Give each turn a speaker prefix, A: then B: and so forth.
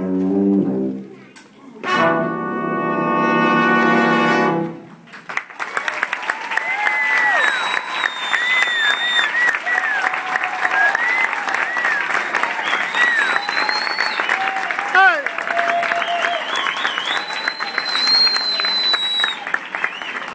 A: Mm-hmm.